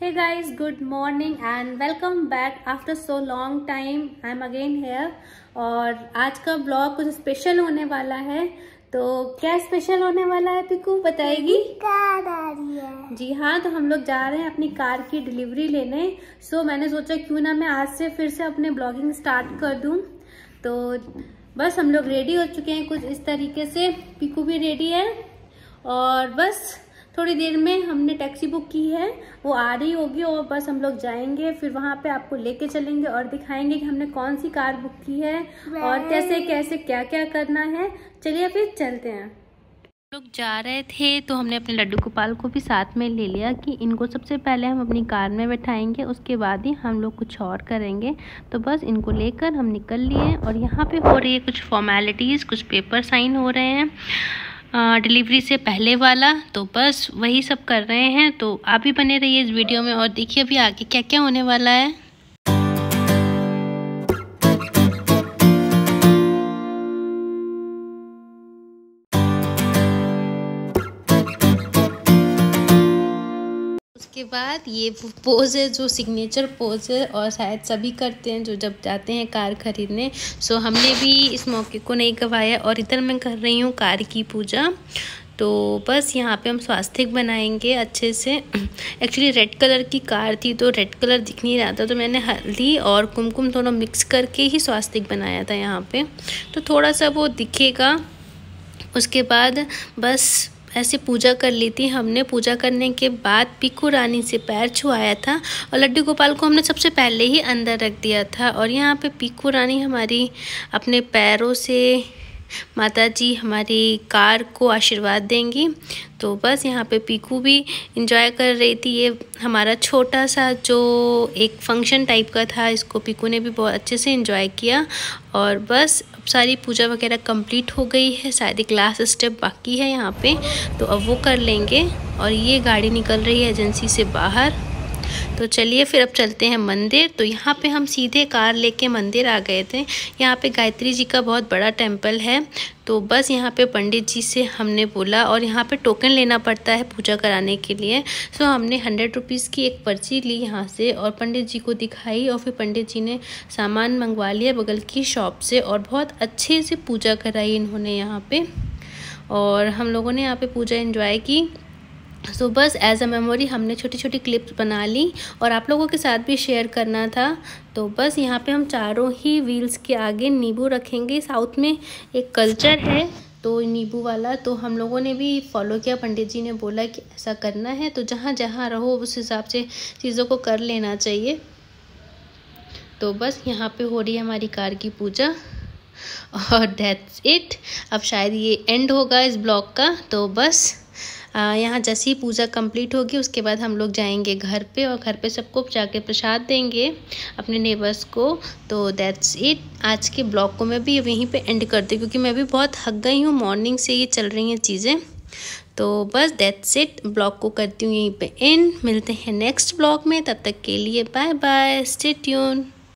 guys good morning and welcome back after so long time. I'm again here और आज का blog कुछ special होने वाला है। तो क्या स्पेशल होने वाला है पिकू? बताएगी? कार आ रही है। जी हाँ तो हम लोग जा रहे हैं अपनी कार की डिलीवरी लेने। सो मैंने सोचा क्यों ना मैं आज से फिर से अपने ब्लॉगिंग स्टार्ट कर दूँ। तो बस हम लोग रेडी हो चुके हैं कुछ इस तरीके से। पिकू भी रेडी है। और बस थोड़ी देर में हमने टैक्सी बुक की है वो आ रही होगी और बस हम लोग जाएँगे फिर वहाँ पे आपको लेके चलेंगे और दिखाएँगे कि हमने कौन सी कार बुक की है और कैसे कैसे क्या क्या करना है। चलिए फिर चलते हैं। लोग जा रहे थे तो हमने अपने लड्डू गोपाल को भी साथ में ले लिया कि इनको सबसे पहले हम अपनी कार में बैठाएँगे उसके बाद ही हम लोग कुछ और करेंगे। तो बस इनको लेकर हम निकल लिए और यहाँ पे हो रही है कुछ फॉर्मेलिटीज़ कुछ पेपर साइन हो रहे हैं। डिलीवरी से पहले वाला तो बस वही सब कर रहे हैं। तो आप भी बने रहिए इस वीडियो में और देखिए अभी आगे क्या क्या होने वाला है। उसके बाद ये पोज है, जो सिग्नेचर पोज है और शायद सभी करते हैं जो जब जाते हैं कार खरीदने। सो हमने भी इस मौके को नहीं गवाया और इधर मैं कर रही हूँ कार की पूजा। तो बस यहाँ पे हम स्वास्तिक बनाएँगे अच्छे से। एक्चुअली रेड कलर की कार थी तो रेड कलर दिख नहीं रहा था तो मैंने हल्दी और कुमकुम दोनों मिक्स करके ही स्वास्तिक बनाया था यहाँ पे। तो थोड़ा सा वो दिखेगा। उसके बाद बस ऐसे पूजा कर ली थी। हमने पूजा करने के बाद पिकू रानी से पैर छुआया था और लड्डू गोपाल को हमने सबसे पहले ही अंदर रख दिया था। और यहाँ पे पिकू रानी हमारी अपने पैरों से माता जी हमारी कार को आशीर्वाद देंगी। तो बस यहाँ पे पीकू भी इंजॉय कर रही थी। ये हमारा छोटा सा जो एक फ़ंक्शन टाइप का था, इसको पीकू ने भी बहुत अच्छे से इंजॉय किया। और बस अब सारी पूजा वगैरह कंप्लीट हो गई है शायद एक लास्ट स्टेप बाकी है यहाँ पे। तो अब वो कर लेंगे और ये गाड़ी निकल रही है एजेंसी से बाहर। तो चलिए फिर अब चलते हैं मंदिर। तो यहाँ पे हम सीधे कार लेके मंदिर आ गए थे। यहाँ पे गायत्री जी का बहुत बड़ा टेंपल है। तो बस यहाँ पे पंडित जी से हमने बोला और यहाँ पे टोकन लेना पड़ता है पूजा कराने के लिए। सो हमने हंड्रेड रुपीज़ की एक पर्ची ली यहाँ से और पंडित जी को दिखाई और फिर पंडित जी ने सामान मंगवा लिया बगल की शॉप से और बहुत अच्छे से पूजा कराई इन्होंने यहाँ पर और हम लोगों ने यहाँ पर पूजा इन्जॉय की। सो so, बस एज अ मेमोरी हमने छोटी छोटी क्लिप्स बना ली और आप लोगों के साथ भी शेयर करना था। तो बस यहाँ पे हम चारों ही व्हील्स के आगे नींबू रखेंगे। साउथ में एक कल्चर है तो नींबू वाला। तो हम लोगों ने भी फॉलो किया। पंडित जी ने बोला कि ऐसा करना है तो जहाँ जहाँ रहो उस हिसाब से चीज़ों को कर लेना चाहिए। तो बस यहाँ पे हो रही है हमारी कार की पूजा। और दैट्स इट अब शायद ये एंड होगा इस ब्लॉग का। तो बस यहाँ जैसी पूजा कंप्लीट होगी, उसके बाद हम लोग जाएँगे घर पे और घर पे सबको जाके प्रसाद देंगे अपने नेबर्स को। तो दैट्स इट आज के ब्लॉग को मैं भी यहीं पे एंड कर दी क्योंकि मैं भी बहुत थक गई हूँ मॉर्निंग से ये चल रही हैं चीज़ें। तो बस दैट्स इट ब्लॉग को करती हूँ यहीं पे एंड मिलते हैं नेक्स्ट ब्लॉग में। तब तक के लिए बाय बाय स्टे ट्यून